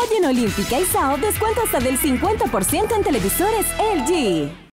Hoy en Olímpica y Sao descuento hasta del 50% en televisores LG.